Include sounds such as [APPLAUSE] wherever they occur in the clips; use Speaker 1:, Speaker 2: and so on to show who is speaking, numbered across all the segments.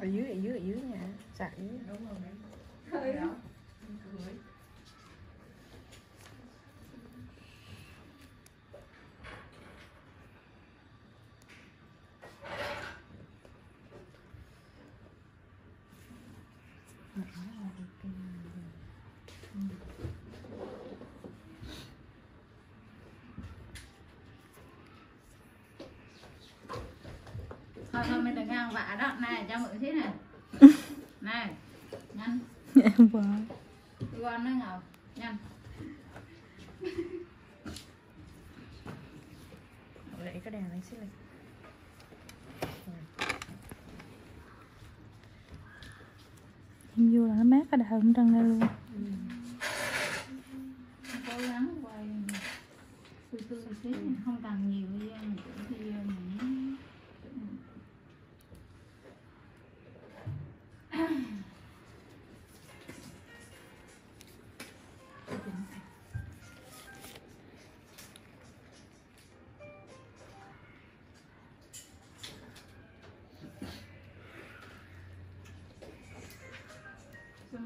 Speaker 1: ở dưới ở dưới ở dưới nhà sạc dưới.
Speaker 2: đúng rồi đấy đó cưới
Speaker 3: thôi ngang vạ đó. Này cho mượn xí này. [LAUGHS] Này nhanh.
Speaker 4: Em vợ
Speaker 3: đi qua nó ngầu. Nhanh.
Speaker 1: Để cái đèn lên xíu lên
Speaker 4: em vô là nó mát cái đầu cũng trăng ra luôn.
Speaker 3: Cố gắng quay. Từ từ xí không cần nhiều video
Speaker 4: chín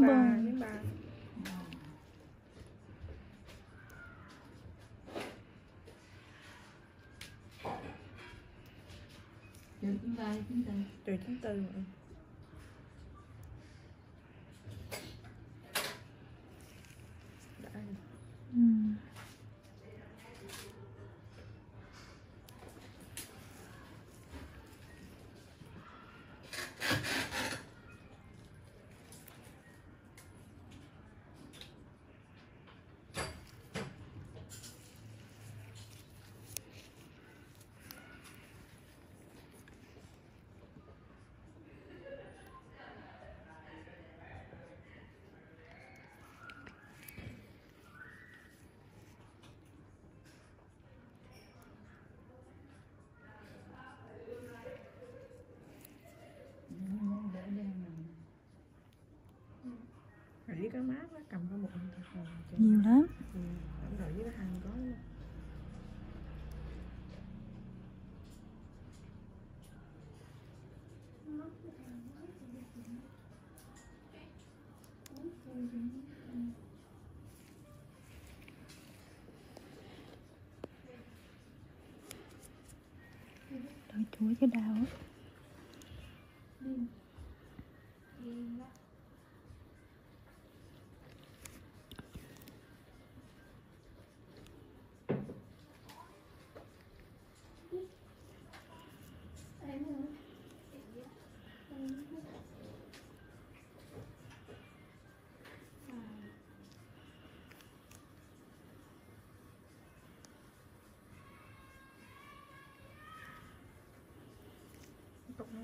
Speaker 1: ba
Speaker 4: ba
Speaker 1: chín ba
Speaker 3: chúng ta
Speaker 1: từ chín tư mà. đã
Speaker 4: ừ.
Speaker 3: để đen này
Speaker 1: ở dưới cái mát nó cầm có một con thật rồi
Speaker 4: nhiều lắm
Speaker 1: ừ. ở dưới cái hàng có luôn
Speaker 4: đợi chuối cái đau.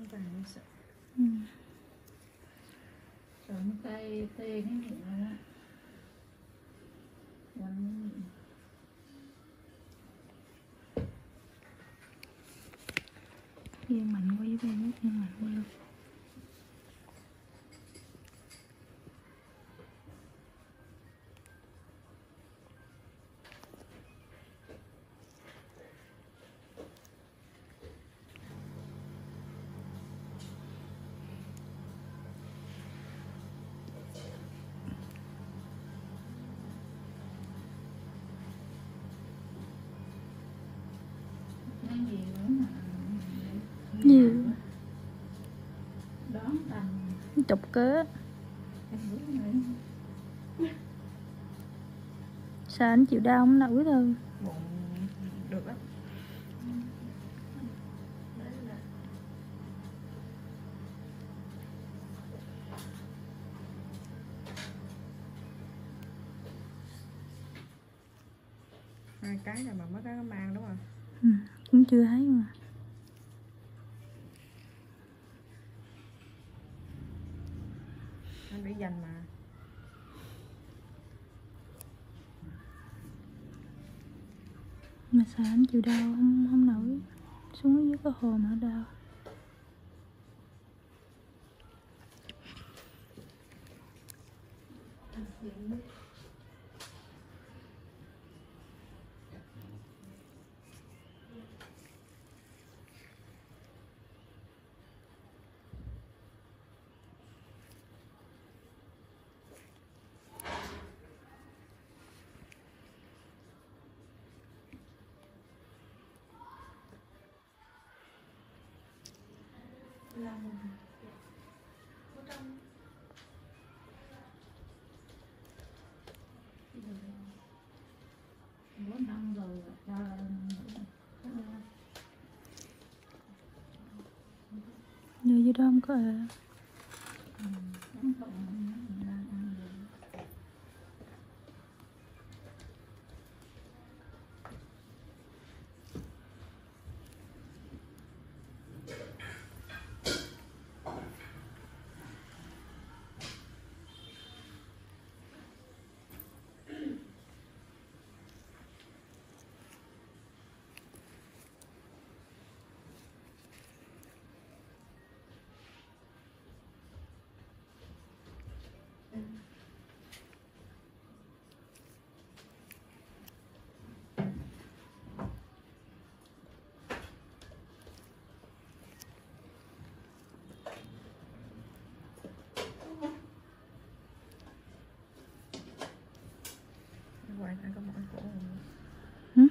Speaker 4: Không
Speaker 1: cục nó sợ
Speaker 4: ừ.
Speaker 3: rồi tay tê cái miệng rồi đó quanh miệng
Speaker 4: Viên mạnh quá với viên viên mạnh quá luôn chục cớ. Sao anh chịu đau không? Nổi thôi
Speaker 1: bụng được á hai cái là mà mới có mang đúng không?
Speaker 4: Ừ. cũng chưa thấy mà
Speaker 1: anh để dành mà.
Speaker 4: Mà sao anh chịu đau? Không không nổi. Xuống dưới cái hồ mà đau.
Speaker 3: Bốn năm rồi cho
Speaker 4: dưới đó không có à
Speaker 3: không còn đang ăn được
Speaker 1: ngoài ăn có mỏi cổ không?
Speaker 4: Hử?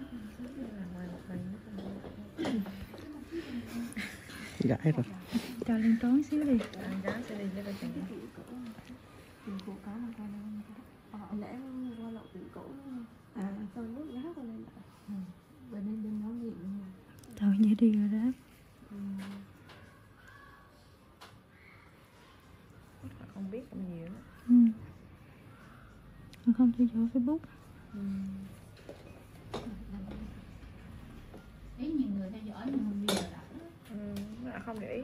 Speaker 1: Là ngoài một lần nó không
Speaker 5: gãi rồi
Speaker 4: Cho lên trón xíu đi
Speaker 1: ăn giá sẽ đi với cái chuyện
Speaker 2: Tiền của cá mà con ăn Ờ, lẽ qua lậu tiền cổ À, sao nước giá con lên lại Và nên đừng nói gì nữa
Speaker 4: Thôi vậy đi rồi đó.
Speaker 1: Không biết cũng nhiều
Speaker 4: ừ. Không theo dõi Facebook.
Speaker 3: Ý nhiều người theo dõi nhưng không biết là
Speaker 1: ừ, nó lại không để ý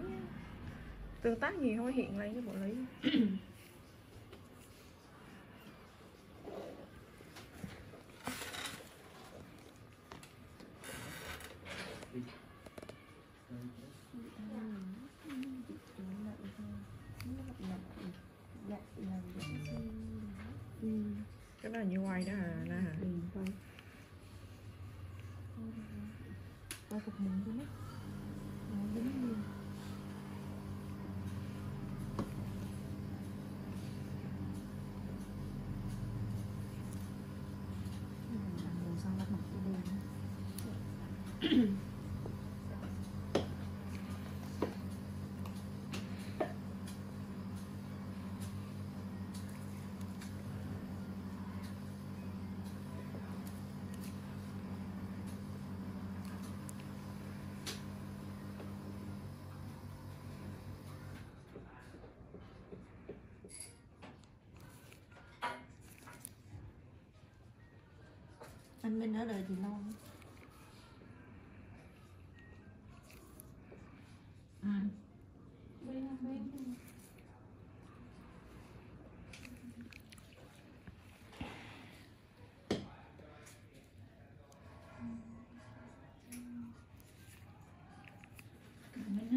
Speaker 1: tương tác gì không hiện lên cái bộ lý [CLEARS THROAT] cái đó là như quay đó à na hả
Speaker 2: Qua cục mụn cho nó Nó dính luôn Màu xanh lắm mặt của đen anh Minh ở đời thì lâu
Speaker 3: à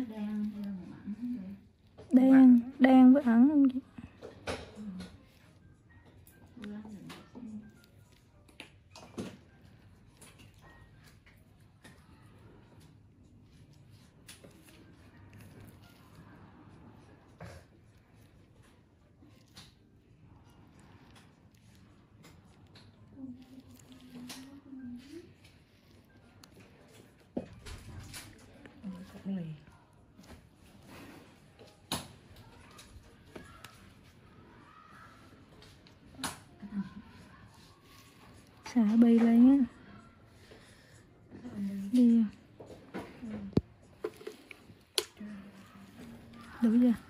Speaker 3: đang
Speaker 4: Đen Đen với ẩn luôn chứ Xả bi lên á. Đi. Đủ chưa?